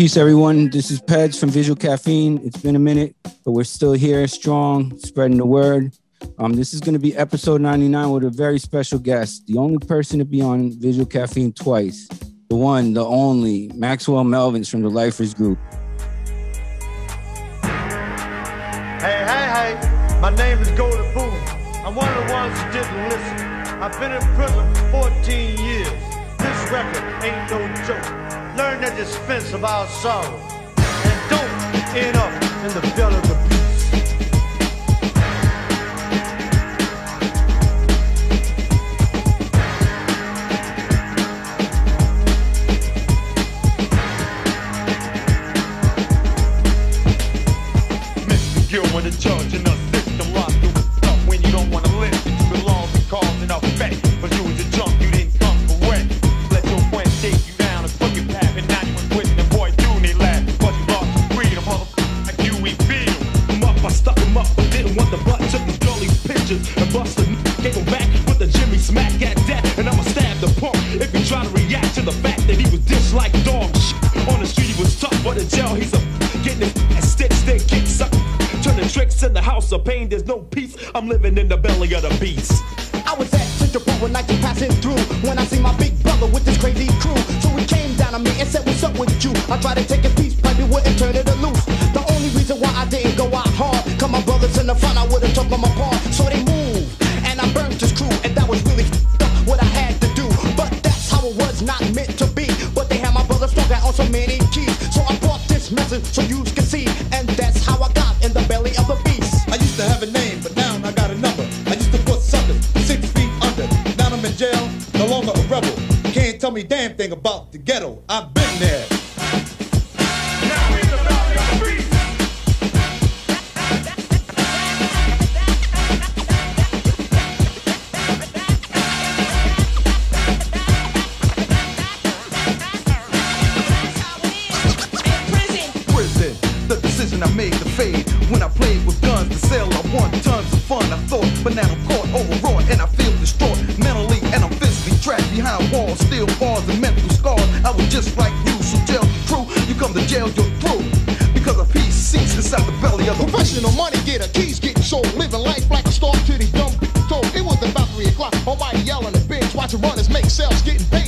Peace, everyone. This is Peds from Visual Caffeine. It's been a minute, but we're still here, strong, spreading the word. Um, this is going to be episode 99 with a very special guest, the only person to be on Visual Caffeine twice, the one, the only, Maxwell Melvins from the Lifers Group. Hey, hey, hey, my name is Golden Boom. I'm one of the ones who didn't listen. I've been in prison for 14 years. This record ain't no joke learn the dispense of our sorrow. And don't end up in the belly of the said, what's up with you? I tried to take a piece, but wouldn't turn it loose. The only reason why I didn't go out hard, cause my brothers in the front, I would've took them apart. overwrought and I feel distraught mentally and I'm physically trapped behind walls, steel bars and mental scars. I was just like you, so tell the crew, you come to jail, you're through. Because a piece seats inside the belly of the professional money getter, keys getting sold, living life like a star to the dumb told. It was about three o'clock, almighty yelling at bitch watching runners make sales, getting paid.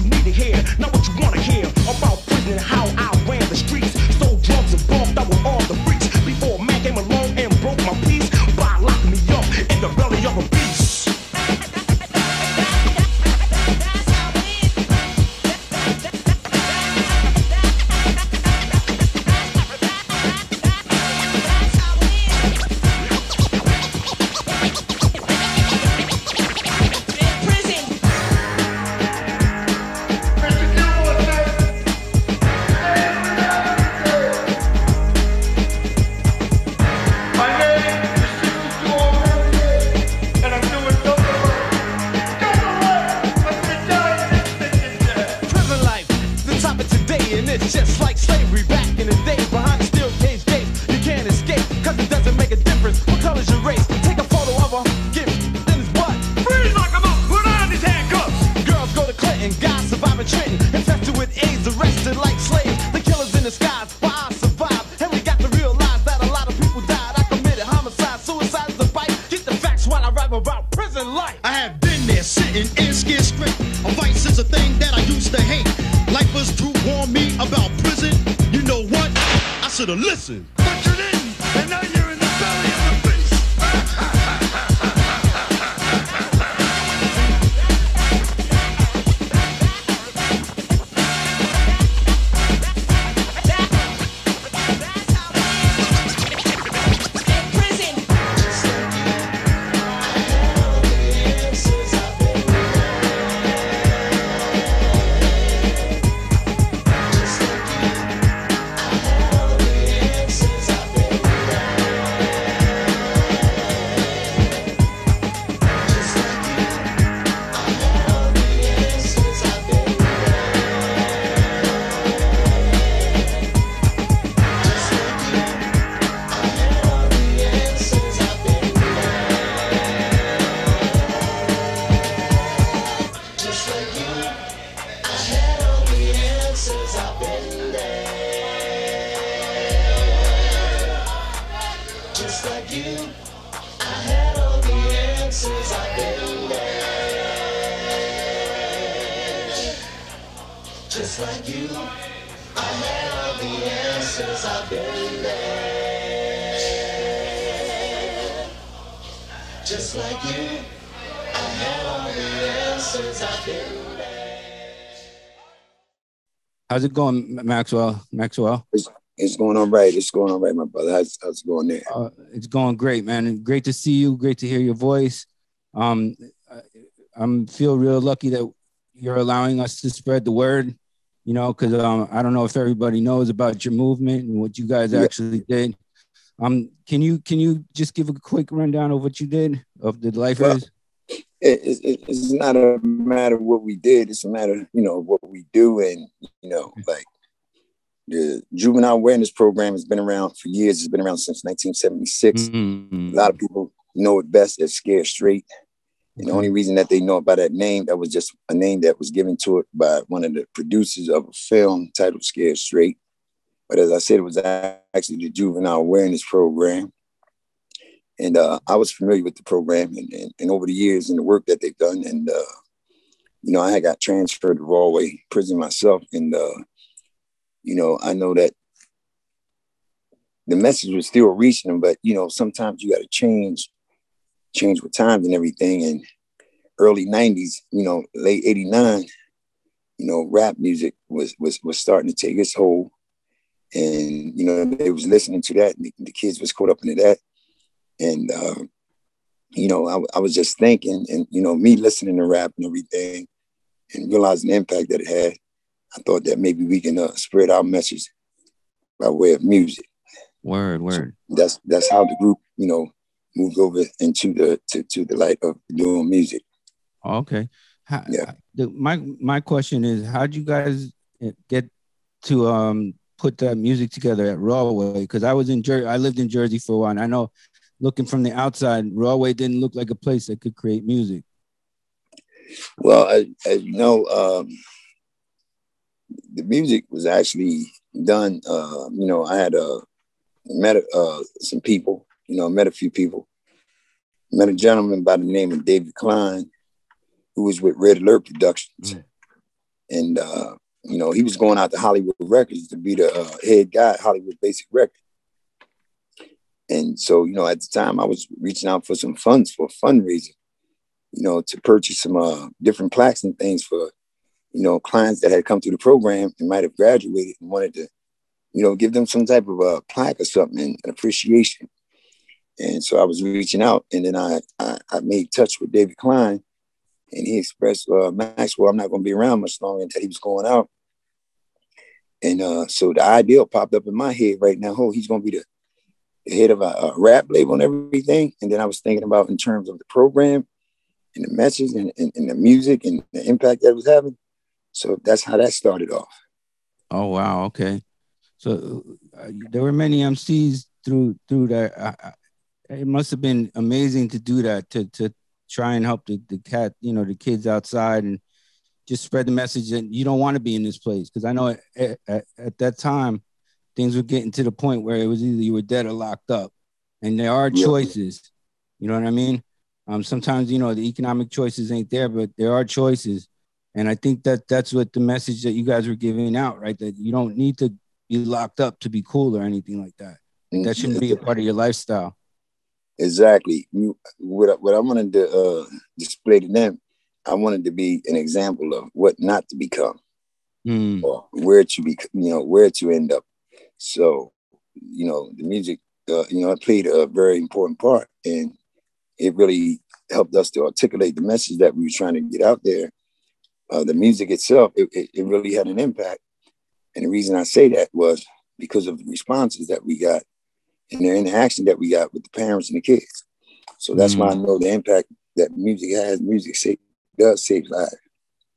what you need to hear, not what you want. person like you, I had all the answers. I've been there. How's it going, Maxwell? Maxwell? It's, it's going on right. It's going on right, my brother. How's, how's it going there? Uh, it's going great, man. Great to see you. Great to hear your voice. Um, I'm feel real lucky that you're allowing us to spread the word. You know, because um, I don't know if everybody knows about your movement and what you guys Yeah. actually did. Um, can you can you just give a quick rundown of what you did of the lifers? It, it, it- it's not a matter of what we did. It's a matter, you know, what we do. And, you know, like the juvenile awareness program has been around for years. It's been around since 1976. Mhm. A lot of people know it best as Scared Straight. And the only reason that they know about that name, that was just a name that was given to it by one of the producers of a film titled Scared Straight. But as I said, it was actually the Juvenile Awareness Program. And uh, I was familiar with the program and, and, and over the years and the work that they've done. And, uh, you know, I had got transferred to Rahway prison myself. And, uh, you know, I know that the message was still reaching them, but, you know, sometimes you got to change change with times and everything. And early 90s, you know, late 89, you know, rap music was was was starting to take its hold. And, you know, they was listening to that and the, the kids was caught up into that. And uh, you know, I, I was just thinking and you know, me listening to rap and everything and realizing the impact that it had, I thought that maybe we can uh, spread our message by way of music Word, word. that's that's how the group you know moved over into the to, to the light of doing music Okay. How, Yeah. the, my my question is, how'd you guys get to um put that music together at Rahway? Because I was in Jersey, I lived in Jersey for a while. And I know, looking from the outside, Rahway didn't look like a place that could create music. well as, as you know um the music was actually done uh you know i had uh met uh some people you know met a few people met a gentleman by the name of david klein who was with red alert productions Mm. and uh you know he was going out to hollywood records to be the uh, head guy at hollywood basic records and so you know at the time i was reaching out for some funds for fundraising you know, to purchase some uh, different plaques and things for, you know, clients that had come through the program and might have graduated and wanted to, you know, give them some type of a plaque or something an appreciation. And so I was reaching out, and then I I, I made touch with David Klein, and he expressed, uh, Maxwell, I'm not going to be around much longer until he was going out. And uh, so the idea popped up in my head right now. Oh, he's going to be the, the head of a, a rap label and everything. And then I was thinking about in terms of the program and the message and, and, and the music and the impact that it was having. So that's how that started off. Oh wow, okay. So uh, there were many MCs through through that. It must have been amazing to do that to to try and help the, the cat, you know, the kids outside and just spread the message that you don't want to be in this place. Because I know at, at, at that time things were getting to the point where it was either you were dead or locked up, and there are choices. You know what I mean? Um, sometimes you know the economic choices ain't there, but there are choices. And I think that that's what the message that you guys were giving out, right? That you don't need to be locked up to be cool or anything like that. That shouldn't be a part of your lifestyle. Exactly. What, I- what I wanted to uh, display to them, I wanted to be an example of what not to become Mm, or where to be, you know, where to end up. So, you know, the music, uh, you know, it played a very important part and it really helped us to articulate the message that we were trying to get out there. Uh, the music itself, it, it, it really had an impact. And the reason I say that was because of the responses that we got and the interaction that we got with the parents and the kids. So that's why I mm. know the impact that music has. Music sa- does save lives.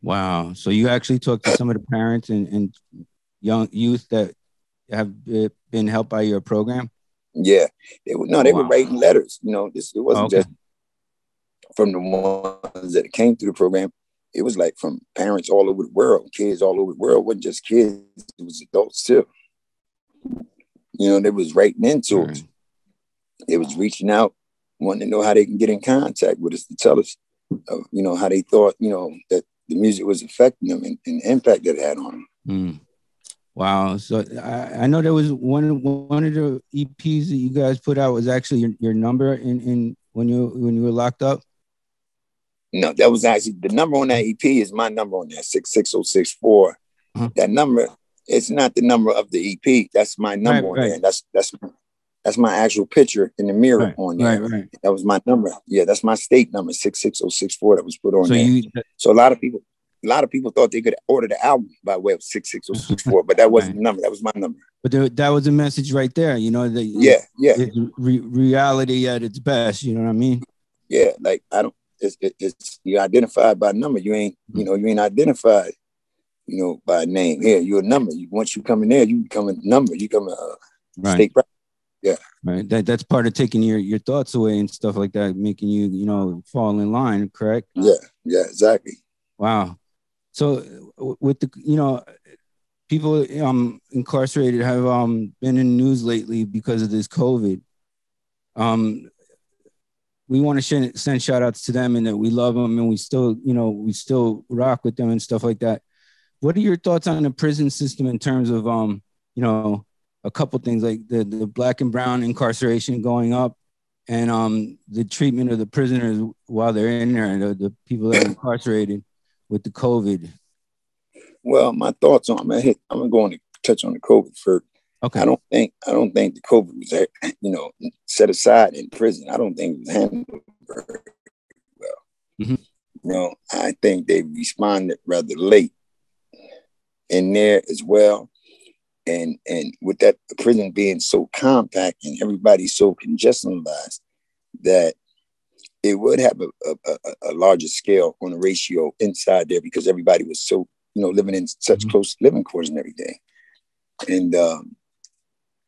wow. So you actually talked to some of the parents and, and young youth that have been helped by your program. Yeah, they were no, they were writing letters. You know, this it wasn't Okay. just from the ones that came through the program. It was like from parents all over the world, kids all over the world. It wasn't just kids; it was adults too. You know, they was writing into us. They was reaching out, wanting to know how they can get in contact with us to tell us, uh, you know, how they thought, you know, that the music was affecting them and, and the impact that it had on them. Mm. Wow. So I, I know there was one one of the EPs that you guys put out was actually your, your number in, in when you when you were locked up. No, that was actually the number on that EP is my number on that six six oh six four. That number, it's not the number of the EP. That's my number Right, on right. there. That's that's that's my actual picture in the mirror Right, on there. right, right. That was my number. Yeah, that's my state number six six oh six four that was put on So there. you So a lot of people, a lot of people thought they could order the album by way of six six oh six four, but that wasn't the number. That was my number. but there, that was a message right there. You know the, Yeah, yeah, re- reality at its best. You know what I mean? yeah. Like I don't. It's, it- it's you identified by number. You ain't you mm-hmm. know you ain't identified. You know by name. Here you're a number. You once you come in there, you become a number. You become a Right. state. rep. Right. That that's part of taking your your thoughts away and stuff like that, making you you know fall in line. Correct. Yeah, yeah, exactly. Wow. So with the you know people um incarcerated have um been in news lately because of this COVID. Um we want to send, send shout outs to them and that we love them and we still, you know, we still rock with them and stuff like that. What are your thoughts on the prison system in terms of um, you know, a couple things like the, the black and brown incarceration going up and um the treatment of the prisoners while they're in there and the, the people that are incarcerated with the COVID. Well, my thoughts on. I'm gonna hit. I'm gonna go on to touch on the COVID first. Okay. I don't think. I don't think the COVID was, you know, set aside in prison. I don't think it was handled very well. Mhm. You know, I think they responded rather late in there as well. And and with that prison being so compact and everybody so congestionalized that it would have a, a, a, larger scale on the ratio inside there because everybody was so you know living in such Mhm. close living quarters and everything. And um,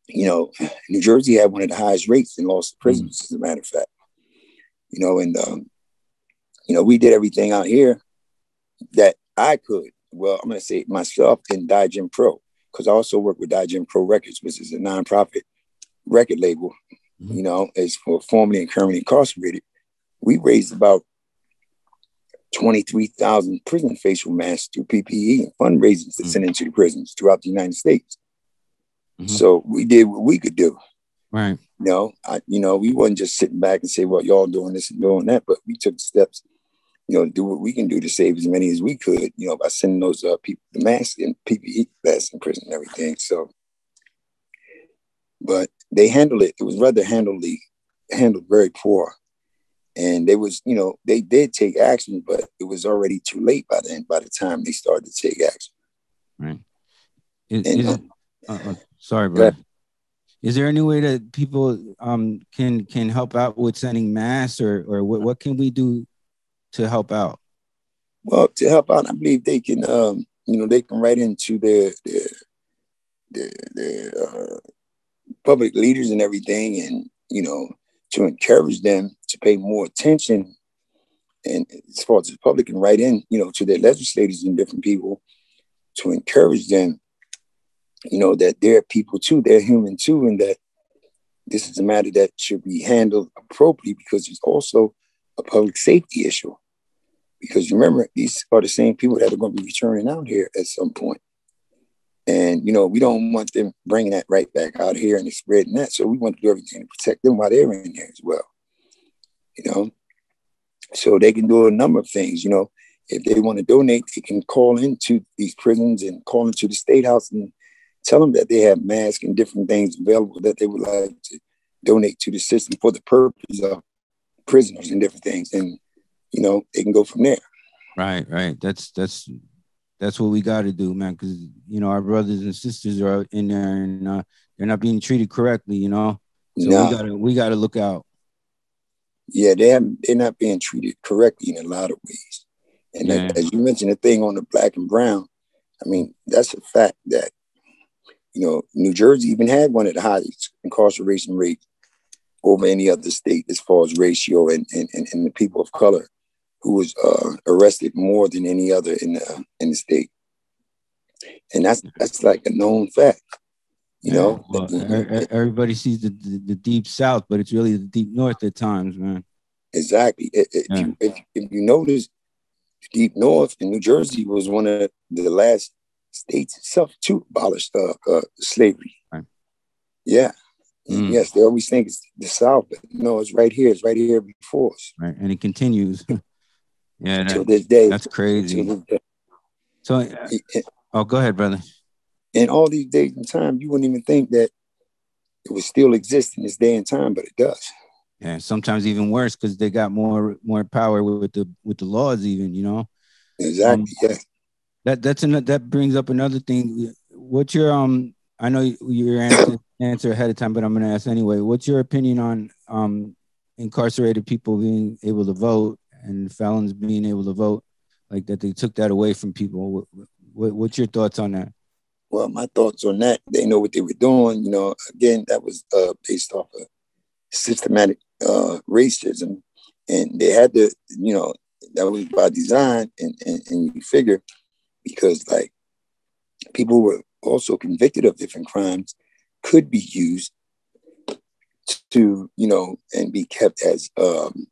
you know, New Jersey had one of the highest rates in lost prisons, as a matter of fact. You know, and um, you know, we did everything out here that I could. Well, I'm gonna say myself and Die Jim Crow, because I also work with Die Jim Crow Records, which is a nonprofit record label. Mhm. You know, as for formerly and currently incarcerated, we raised about 23,000 prison facial masks through PPE and fundraisers to Mhm. send into the prisons throughout the United States. Mhm. So we did what we could do. Right. You know, I, you know, we wasn't just sitting back and say, "Well, y'all doing this and doing that," but we took steps, you know, do what we can do to save as many as we could, you know, by sending those uh, people the masks and PPE masks in prison and everything. So, but they handled it. It was rather handledly handled very poor, and they was, you know, they did take action, but it was already too late by then. By the time they started to take action, Right. Is, And, is uh, it, uh, uh, sorry, bro. Is there any way that people um can can help out with sending masks or or what, what can we do to help out? Well, to help out, I believe they can, um, you know, they can write into their their their, their uh, public leaders and everything, and you know, to encourage them to pay more attention. And as far as the public can write in, you know, to their legislators and different people, to encourage them, you know, that they're people too, they're human too, and that this is a matter that should be handled appropriately because it's also a public safety issue because remember these are the same people that are going to be returning out here at some point. And you know we don't want them bringing that right back out here and spreading that. So we want to do everything to protect them while they're in there as well you know? So they can do a number of things you know? If they want to donate they can call into these prisons and call into the state house and tell them that they have masks and different things available that they would like to donate to the system for the purpose of prisoners and different things. And you know they can go from there Right, right. That's that's that's what we got to do, man. Because you know our brothers and sisters are in there and uh, they're not being treated correctly. You know, so Nah. we gotta we gotta look out. yeah, they have, they're not being treated correctly in a lot of ways. And Yeah. as you mentioned, the thing on the black and brown, I mean, that's a fact that, you know, New Jersey even had one of the highest incarceration rates over any other state as far as ratio and, and, and, and the people of color who was uh, arrested more than any other in the, in the state. And that's, that's like a known fact, you Yeah, know? well, everybody sees the, the the deep south, but it's really the deep north at times, man. Exactly. If, if, Yeah. you, if, if you notice, the deep north in New Jersey was one of the last states itself to abolish uh, uh, slavery. Right. Yeah. Mm. Yes, they always think it's the South, but no, it's right here. It's right here before us. Right, and it continues. yeah, Until that- this day. that's crazy. Until this day. So, oh, go ahead, brother. And all these days and time, you wouldn't even think that it would still exist in this day and time, but it does. Yeah, sometimes even worse because they got more more power with the with the laws, even you know. Exactly. yeah. That that's another that brings up another thing. What's your um? I know you your answer answer ahead of time, but I'm gonna ask anyway. What's your opinion on um incarcerated people being able to vote and felons being able to vote? Like that they took that away from people. What, what, what's your thoughts on that? Well, my thoughts on that, they know what they were doing. You know, again, that was uh, based off of systematic uh, racism. And they had to, you know, that was by design. And, and, and you figure because, like, people were also convicted of different crimes could be used to, you know, and be kept as, um,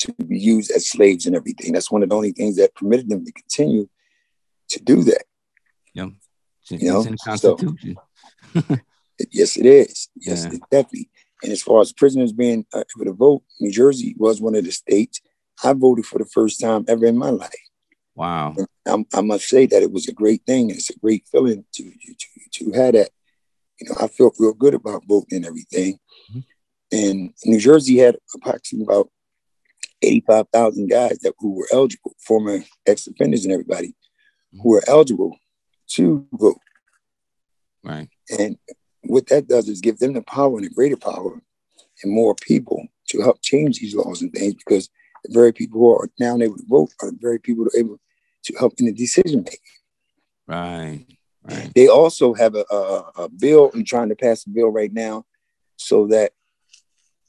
to be used as slaves and everything. That's one of the only things that permitted them to continue to do that. Yeah. It's, You know, in the so- Yes, it is. Yes, Yeah. it definitely. And as far as prisoners being uh, able to vote, New Jersey was one of the states I voted for the first time ever in my life. wow. I, I must say that it was a great thing. It's a great feeling to to to have that. You know, I felt real good about voting and everything. Mhm. And New Jersey had approximately about eighty-five thousand guys that who were eligible, former ex-offenders and everybody who mhm. were eligible to vote. Right. And what that does is give them the power and the greater power and more people to help change these laws and things because the very people who are now able to vote are the very people who are able to help in the decision making. Right. Right. They also have a, a, a bill and trying to pass a bill right now so that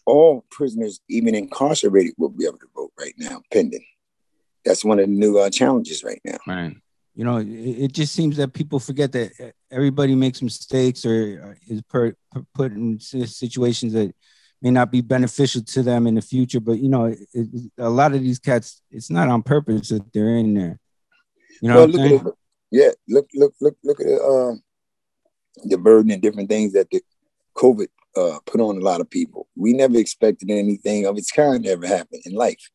all prisoners, even incarcerated, will be able to vote right now, pending. That's one of the new uh, challenges right now. Right. You know, it, it just seems that people forget that everybody makes mistakes or is per, per- put in situations that may not be beneficial to them in the future. But you know, it, it- a lot of these cats, it's not on purpose that they're in there. You know well, look saying? at it. Yeah, look, look, look, look at the, um, the burden and different things that the COVID uh, put on a lot of people. We never expected anything of its kind to ever happen in life,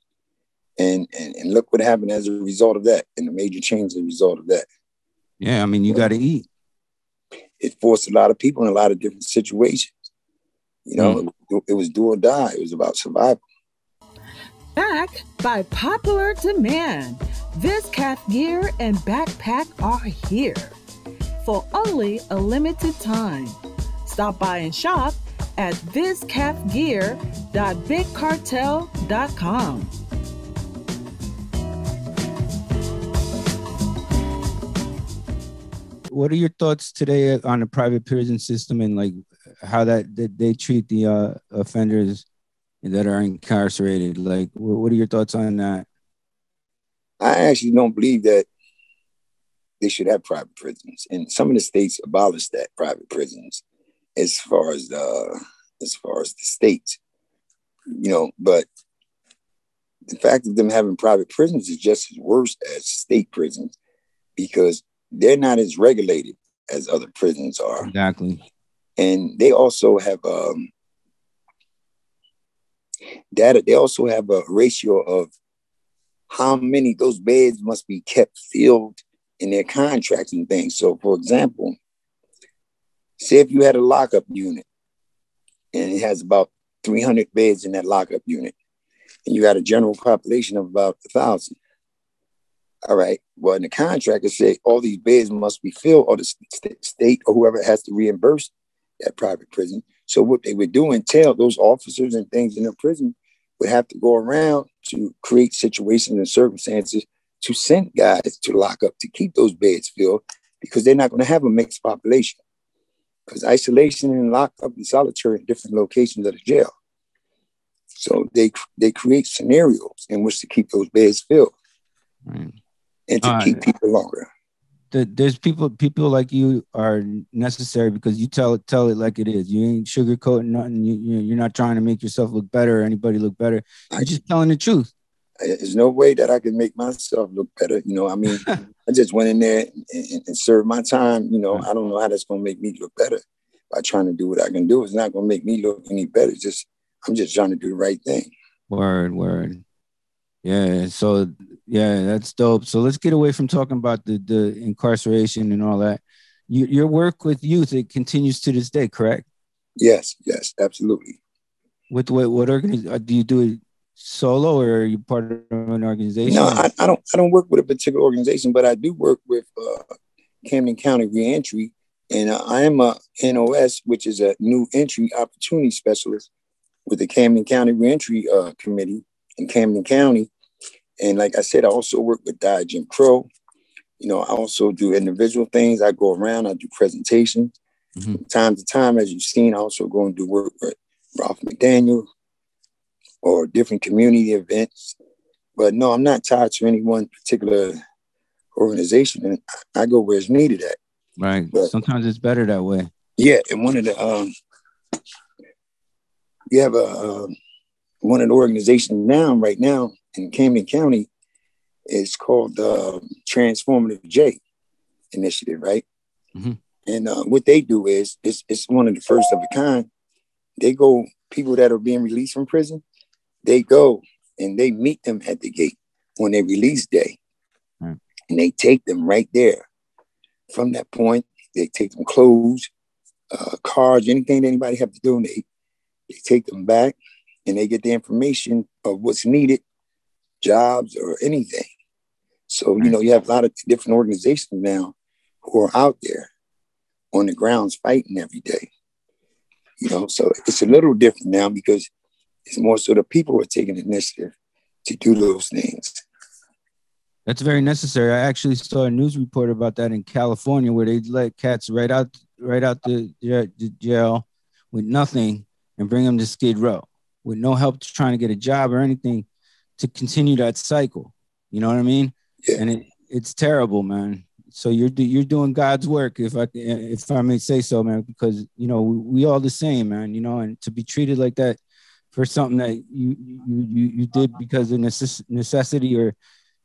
and, and and look what happened as a result of that, and the major change as a result of that. Yeah, I mean, you got to eat. It forced a lot of people in a lot of different situations. You know, it, it was do or die. It was about survival. Back by popular demand, Vizcaf gear and backpack are here for only a limited time. Stop by and shop at vizcafgear.bigcartel.com. What are your thoughts today on the private prison system and like how that, that they treat the uh, offenders that are incarcerated? Like, what are your thoughts on that? I actually don't believe that they should have private prisons, and some of the states abolished that private prisons, as far as the as far as the states, you know. But the fact of them having private prisons is just as worse as state prisons because they're not as regulated as other prisons are, Exactly. and they also have um, data. They also have a ratio of how many those beds must be kept filled in their contracts and things. So, for example, say if you had a lockup unit and it has about 300 beds in that lockup unit, and you got a general population of about a thousand. All right. Well, in the contract, it say all these beds must be filled, or the st- state or whoever has to reimburse that private prison. So what they would do entail those officers and things in the prison would have to go around to create situations and circumstances to send guys to lock up to keep those beds filled because they're not going to have a mixed population. Because isolation and lock up and solitary in different locations of the jail. So they they create scenarios in which to keep those beds filled Right. and to Uh, keep people longer. the, there's people people like you are necessary because you tell it tell it like it is. You ain't sugarcoating nothing. You, you you're not trying to make yourself look better or anybody look better. You're just telling the truth. There's no way that I can make myself look better. You know, I mean, I just went in there and, and, served my time. You know, I don't know how that's gonna make me look better by trying to do what I can do. It's not gonna make me look any better. It's just I'm just trying to do the right thing. Word, word. Yeah. So yeah, that's dope. So let's get away from talking about the the incarceration and all that. You, your work with youth it continues to this day, correct? Yes, yes, absolutely. With what what organization uh, do you do it solo or are you part of an organization? No, I, I don't I don't work with a particular organization, but I do work with uh, Camden County Reentry, and uh, I am a NOS, which is a new entry opportunity specialist with the Camden County Reentry uh, Committee in Camden County. And like I said, I also work with Die Jim Crow. You know, I also do individual things. I go around, I do presentations. Mm-hmm. time to time, as you've seen, I also go and do work with Ralph McDaniel or different community events. But no, I'm not tied to any one particular organization, and I go where it's needed at. Right. But, Sometimes it's better that way. Yeah, and one of the um, you have a uh, one of the organizations now right now in Camden County is called the uh, Transformative J Initiative, right? Mm-hmm. And uh, what they do is it's, it's one of the first of a kind. They go people that are being released from prison, they go and they meet them at the gate on their release day, mm. and they take them right there. From that point, they take them clothes, uh, cards, anything that anybody have to donate. They take them back, and they get the information of what's needed jobs or anything. So, you know, you have a lot of different organizations now who are out there on the grounds fighting every day. You know, so it's a little different now because it's more so the people are taking initiative to do those things. That's very necessary. I actually saw a news report about that in California where they let cats right out right out the, the jail with nothing and bring them to Skid Row with no help trying to get a job or anything to continue that cycle. You know what I mean? Yeah. And it, it's terrible, man. So you're you're doing God's work, if I if I may say so, man. Because you know we, we all the same, man. You know, and to be treated like that for something that you you you, you did because of necessity or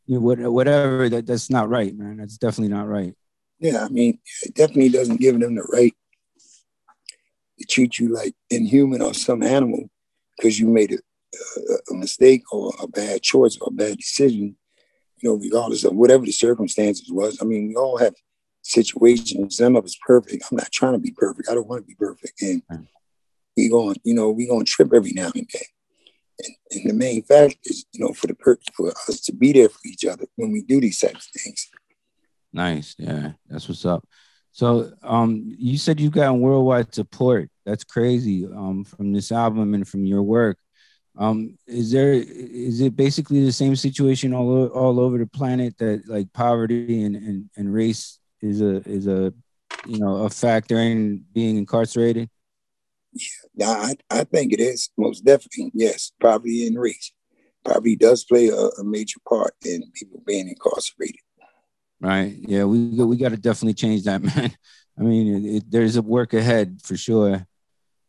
you know, whatever that that's not right, man. That's definitely not right. Yeah, I mean, it definitely doesn't give them the right to treat you like inhuman or some animal because you made a, a, mistake or a bad choice or a bad decision, you know, regardless of whatever the circumstances was. I mean, we all have situations. Some of us perfect. I'm not trying to be perfect. I don't want to be perfect. And we going, you know, we going to trip every now and then. And, and, the main fact is, you know, for the purpose for us to be there for each other when we do these types of things. Nice. Yeah, that's what's up. So um, you said you've gotten worldwide support. That's crazy um, from this album and from your work. Um, is there is it basically the same situation all all over the planet that like poverty and, and, and race is a is a you know a factor in being incarcerated? Yeah, I, I think it is most definitely. Yes, poverty and race probably does play a, a major part in people being incarcerated. Right. Yeah, we we got to definitely change that, man. I mean, it, it, there's a work ahead for sure.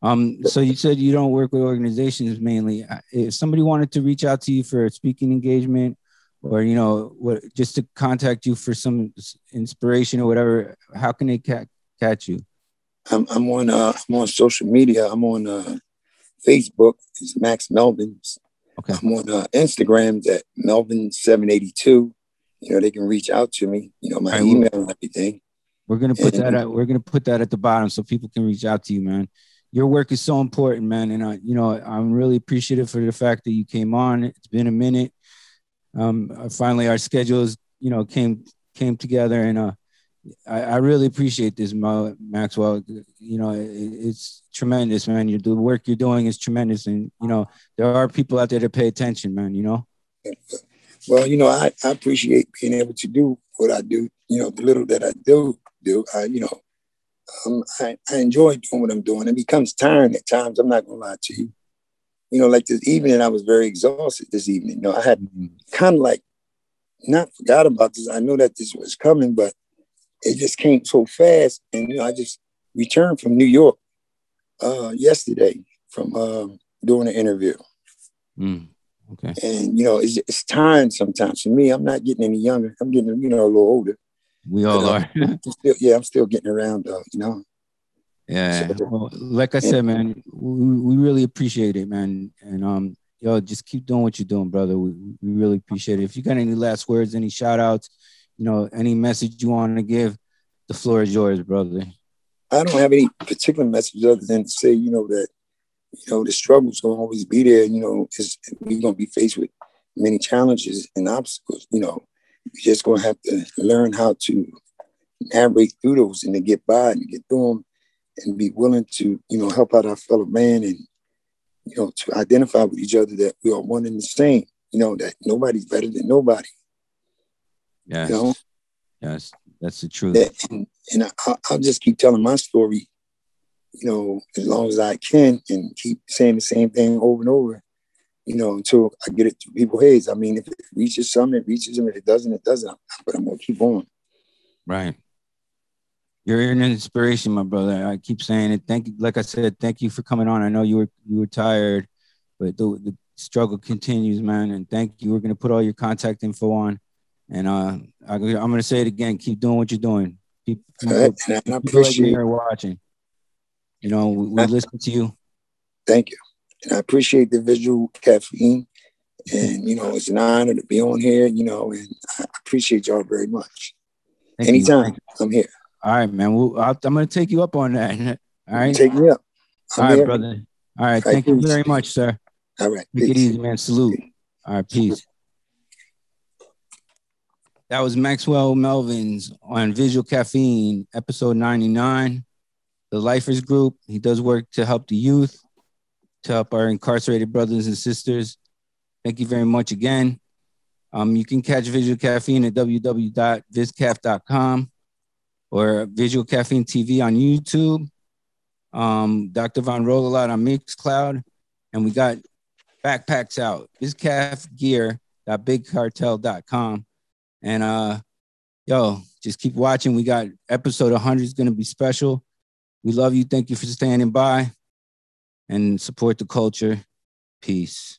Um, so you said you don't work with organizations mainly. If somebody wanted to reach out to you for a speaking engagement, or you know, what, just to contact you for some inspiration or whatever, how can they ca- catch you? I'm, I'm on uh, I'm on social media. I'm on uh, Facebook. It's Max Melvins. Okay. I'm on uh, Instagram at Melvins782 you know, they can reach out to me, you know, my right, email and everything. We're gonna put and, that at we're gonna put that at the bottom so people can reach out to you, man. Your work is so important, man. And I, you know, I'm really appreciative for the fact that you came on. It's been a minute. Um, finally our schedules, you know, came came together and uh I, I really appreciate this, Mo, Maxwell. You know, it, it's tremendous, man. You, the work you're doing is tremendous, and you know there are people out there to pay attention, man. You know. Well, you know, I, I appreciate being able to do what I do. You know, the little that I do do, I you know, um, I, I enjoy doing what I'm doing. It becomes tiring at times. I'm not gonna lie to you. You know, like this evening, I was very exhausted. This evening, you know, I had mm-hmm. kind of like not forgot about this. I knew that this was coming, but it just came so fast. And you know, I just returned from New York uh, yesterday from um, doing an interview. Mm. Okay. And you know, it's, it's time sometimes for me. I'm not getting any younger. I'm getting you know a little older. We all But, uh, are. I'm still, yeah, I'm still getting around though. You know. Yeah. So- Well, like I said, man, we, we really appreciate it, man. And um, yo, just keep doing what you're doing, brother. We, we really appreciate it. If you got any last words, any shout outs, you know, any message you want to give, the floor is yours, brother. I don't have any particular message other than to say, you know, that, you know, the struggle's gonna always be there. You know, it's, we're gonna be faced with many challenges and obstacles. You know, we just gonna have to learn how to navigate through those and to get by and get through them, and be willing to, you know, help out our fellow man and, you know, to identify with each other that we are one and the same. You know, that nobody's better than nobody. Yes. You know, Yes. That's the truth. and, and I, I'll just keep telling my story, you know, as long as I can, and keep saying the same thing over and over, you know, until I get it to people's heads. I mean, if it reaches some, it reaches them. If it doesn't, it doesn't. But I'm gonna keep on. Right. You're an inspiration, my brother. I keep saying it. Thank you. Like I said, thank you for coming on. I know you were you were tired, but the, the struggle continues, man. And thank you. We're gonna put all your contact info on, and uh, I, I'm gonna say it again. Keep doing what you're doing. Keep, right? And I appreciate. are watching. You know, we, we listen to you. Thank you, and I appreciate the visual caffeine. And you know, it's an honor to be on here. You know, and I appreciate y'all very much. Thank you. Anytime, I'm here. All right, man. We'll, I'll, I'm gonna take you up on that. All right. Take me up. I'm All right, here. brother. All right. All right, Thank you peace. very much, sir. All right. Take it easy, man. Salute. All right, peace. That was Maxwell Melvins on Visual Caffeine, episode 99. The Lifers Group. He does work to help the youth, to help our incarcerated brothers and sisters. Thank you very much again. Um, you can catch Visual Caffeine at www.viscaff.com or Visual Caffeine TV on YouTube. Um, Dr. Von Rollalot on Mixcloud. And we got backpacks out. Viscafgear.bigcartel.com. And uh, yo, just keep watching. We got episode 100 is going to be special. We love you. Thank you for standing by and support the culture. Peace.